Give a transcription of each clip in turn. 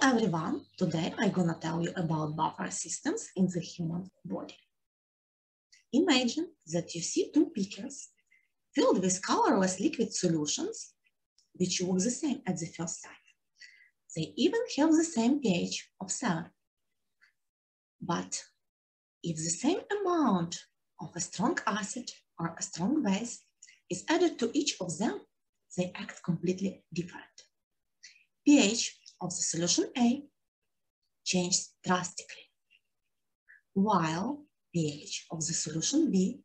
Hello everyone, today I'm gonna tell you about buffer systems in the human body. Imagine that you see two beakers filled with colorless liquid solutions which look the same at the first sight. They even have the same pH of 7. But if the same amount of a strong acid or a strong base is added to each of them, they act completely different. pH of the solution A changes drastically, while pH of the solution B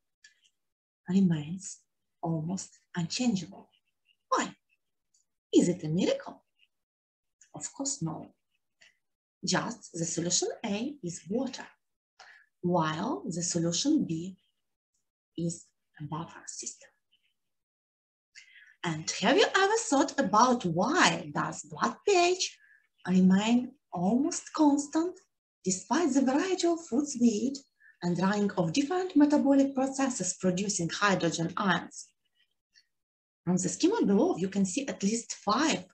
remains almost unchangeable. Why? Is it a miracle? Of course, no. Just the solution A is water, while the solution B is a buffer system. And have you ever thought about why does blood pH remain almost constant despite the variety of foods we eat and running of different metabolic processes producing hydrogen ions. From the schema below, you can see at least five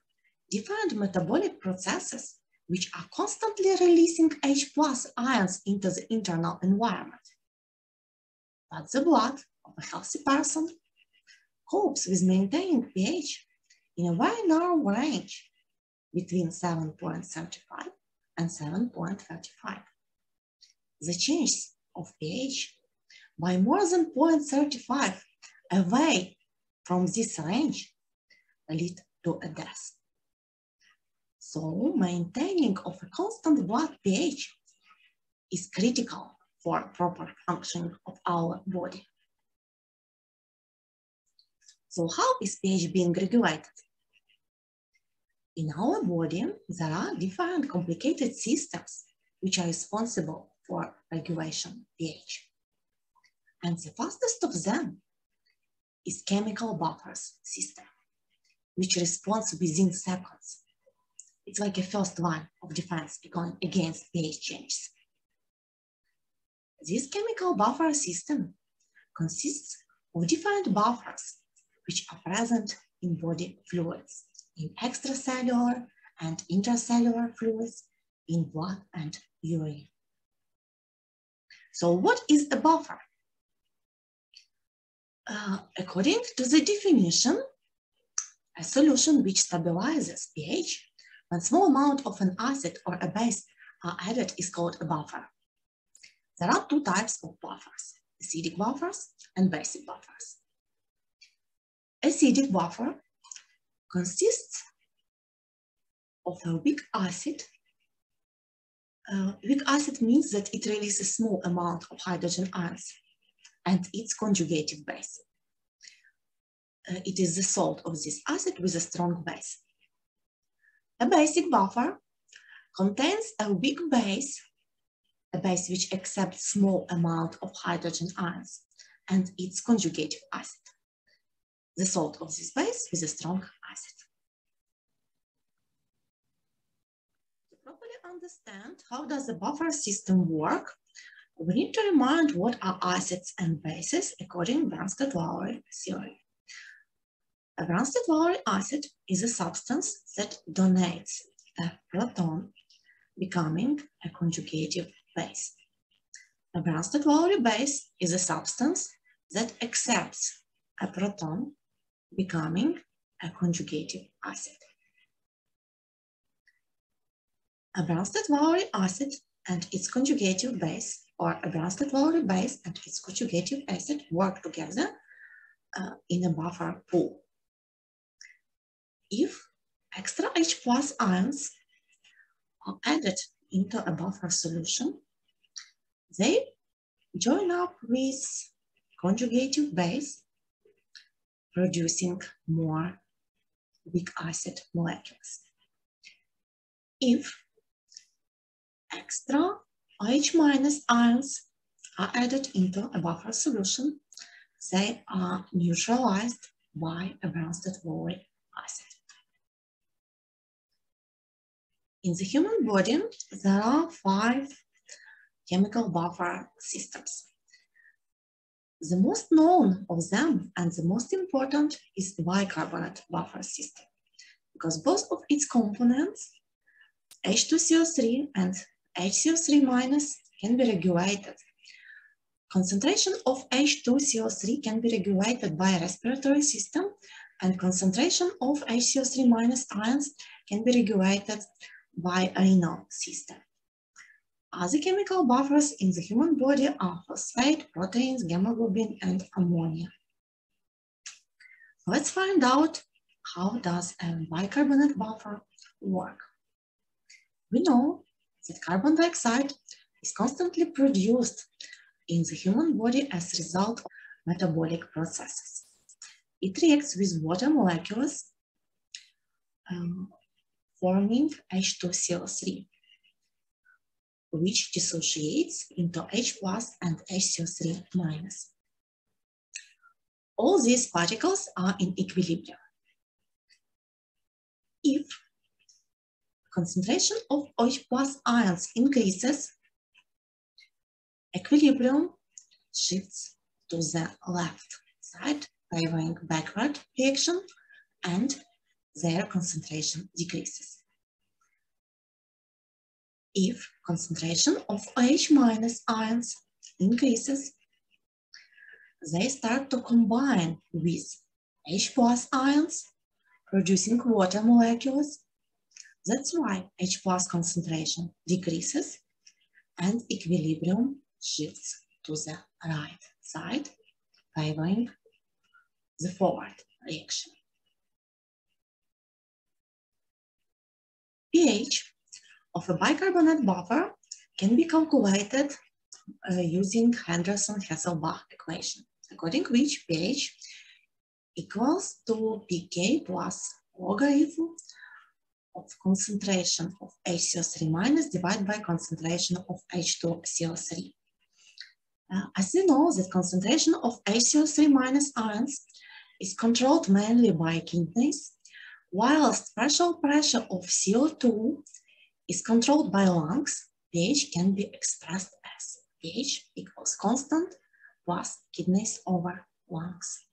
different metabolic processes which are constantly releasing H plus ions into the internal environment. But the blood of a healthy person copes with maintaining pH in a very narrow range between 7.75 and 7.35. The change of pH by more than 0.35 away from this range lead to a death. So maintaining of a constant blood pH is critical for proper functioning of our body. So how is pH being regulated? In our body, there are different complicated systems which are responsible for regulation pH. And the fastest of them is chemical buffers system, which responds within seconds. It's like a first line of defense against pH changes. This chemical buffer system consists of different buffers which are present in body fluids in extracellular and intracellular fluids in blood and urine. So what is a buffer? Uh, according to the definition, a solution which stabilizes pH when small amount of an acid or a base are added is called a buffer. There are two types of buffers, acidic buffers and basic buffers. Acidic buffer consists of a weak acid. Uh, weak acid means that it releases a small amount of hydrogen ions and its conjugative base. Uh, it is the salt of this acid with a strong base. A basic buffer contains a weak base, a base which accepts small amount of hydrogen ions and its conjugative acid. The salt of this base is a strong acid. To properly understand how does the buffer system work, we need to remind what are acids and bases according to Bronsted-Lowry theory. A Bronsted-Lowry acid is a substance that donates a proton, becoming a conjugative base. A Bronsted-Lowry base is a substance that accepts a proton, becoming a conjugative acid. A Bronsted-Lowry acid and its conjugative base, or a Bronsted-Lowry base and its conjugative acid work together uh, in a buffer pool. If extra H plus ions are added into a buffer solution, they join up with conjugative base producing more weak acid molecules. If extra OH minus ions are added into a buffer solution, they are neutralized by a Bronsted-Lowry acid. In the human body, there are five chemical buffer systems. The most known of them and the most important is the bicarbonate buffer system because both of its components H2CO3 and HCO3 minus can be regulated. Concentration of H2CO3 can be regulated by respiratory system and concentration of HCO3 minus ions can be regulated by renal system. Other chemical buffers in the human body are phosphate, proteins, hemoglobin, and ammonia. Let's find out how does a bicarbonate buffer work. We know that carbon dioxide is constantly produced in the human body as a result of metabolic processes. It reacts with water molecules um, forming H2CO3 which dissociates into H plus and HCO3 minus. All these particles are in equilibrium. If concentration of H plus ions increases, equilibrium shifts to the left side, favoring backward reaction, and their concentration decreases if concentration of H minus ions increases, they start to combine with H plus ions, producing water molecules. That's why H plus concentration decreases and equilibrium shifts to the right side, favoring the forward reaction. pH of a bicarbonate buffer can be calculated uh, using Henderson-Hasselbalch equation, according which pH equals to pK plus logarithm of concentration of HCO3 minus divided by concentration of H2CO3. Uh, as you know, the concentration of HCO3 minus ions is controlled mainly by kidneys, whilst partial pressure of CO2 is controlled by lungs, pH can be expressed as pH equals constant plus kidneys over lungs.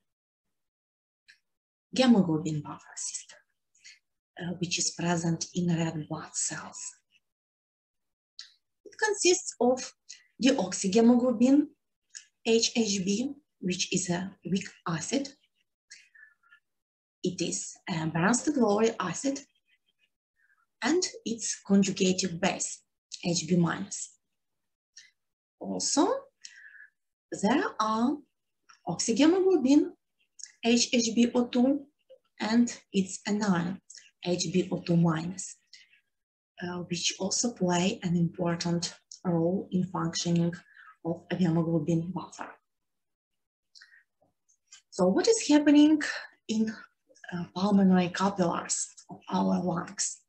Hemoglobin buffer system, uh, which is present in red blood cells. It consists of deoxyhemoglobin, HHB, which is a weak acid. It is a Bronsted-Lowry acid and its conjugative base, Hb minus. Also, there are oxyhemoglobin, HHBO2, and its anion, HbO2 minus, uh, which also play an important role in functioning of a hemoglobin buffer. So what is happening in uh, pulmonary capillaries of our lungs?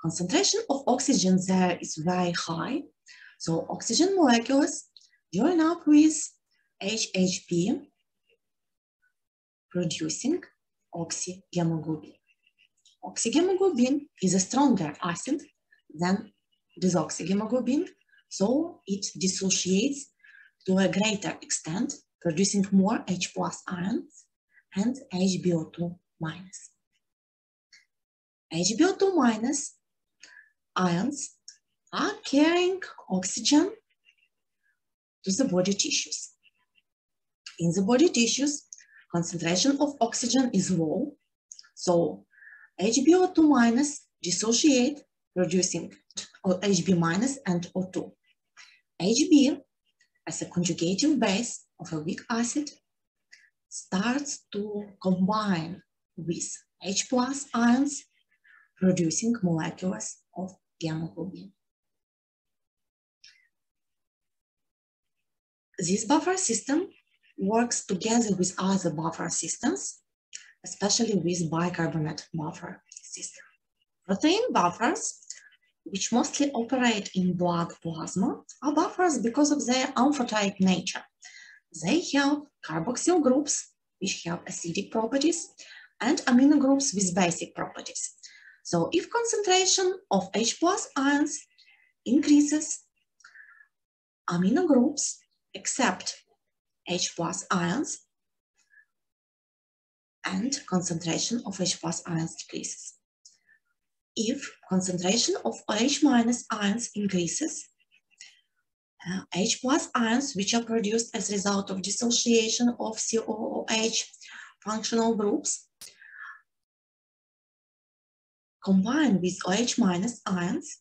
concentration of oxygen there is very high. So oxygen molecules join up with HHB, producing oxyhemoglobin. Oxyhemoglobin is a stronger acid than desoxyhemoglobin, so it dissociates to a greater extent, producing more H plus ions and HbO2 minus. HbO2 minus ions are carrying oxygen to the body tissues. In the body tissues, concentration of oxygen is low, so HbO2 minus dissociate, producing Hb minus and O2. Hb, as a conjugative base of a weak acid, starts to combine with H plus ions, producing molecules of hemoglobin. This buffer system works together with other buffer systems, especially with bicarbonate buffer system. Protein buffers, which mostly operate in blood plasma, are buffers because of their amphoteric nature. They have carboxyl groups, which have acidic properties, and amino groups with basic properties. So if concentration of H plus ions increases, amino groups accept H plus ions and concentration of H plus ions decreases. if concentration of OH minus ions increases, uh, H plus ions, which are produced as a result of dissociation of COOH functional groups, combine with OH minus ions,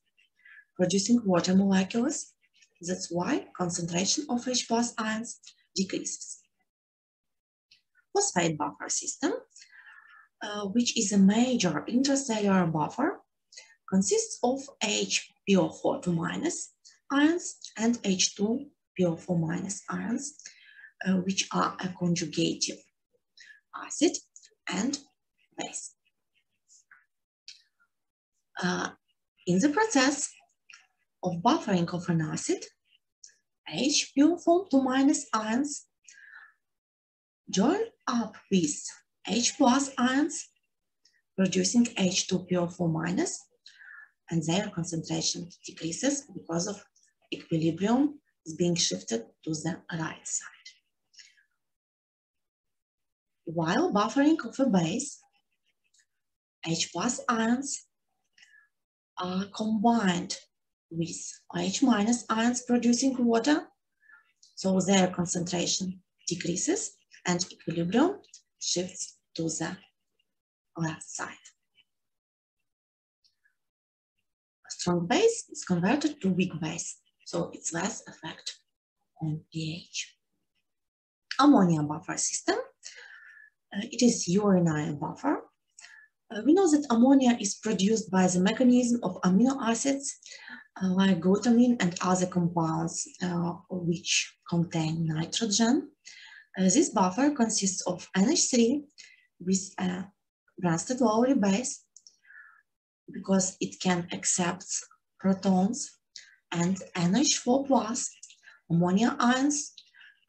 producing water molecules. That's why concentration of H plus ions decreases. Phosphate buffer system, uh, which is a major intracellular buffer, consists of HPO4 2 minus ions and H2PO4 minus ions, uh, which are a conjugative acid and base. Uh, in the process of buffering of an acid, HPO4 2 minus ions join up with H plus ions, producing H2PO4 minus, and their concentration decreases because of equilibrium is being shifted to the right side. While buffering of a base, H plus ions are combined with H minus ions producing water, so their concentration decreases and equilibrium shifts to the left side. A strong base is converted to weak base, so it's less effect on pH. Ammonia buffer system. Uh, it is uranyl buffer. Uh, we know that ammonia is produced by the mechanism of amino acids uh, like glutamine and other compounds uh, which contain nitrogen. Uh, this buffer consists of NH3 with a Bronsted-Lowry base because it can accept protons and NH4 plus ammonia ions,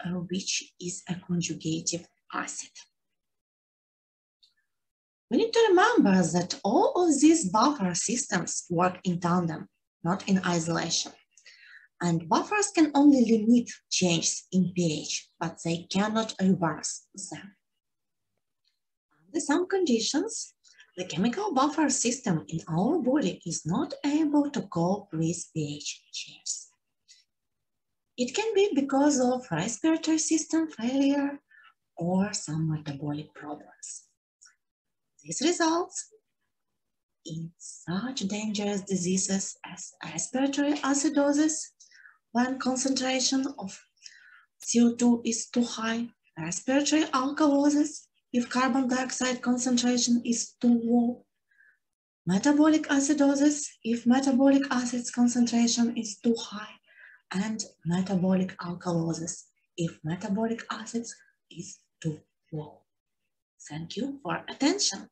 uh, which is a conjugative acid. We need to remember that all of these buffer systems work in tandem, not in isolation. And buffers can only limit changes in pH, but they cannot reverse them. Under some conditions, the chemical buffer system in our body is not able to cope with pH changes. It can be because of respiratory system failure or some metabolic problems. This results in such dangerous diseases as respiratory acidosis, when concentration of CO2 is too high, respiratory alkalosis, if carbon dioxide concentration is too low, metabolic acidosis, if metabolic acids concentration is too high, and metabolic alkalosis, if metabolic acids is too low. Thank you for attention.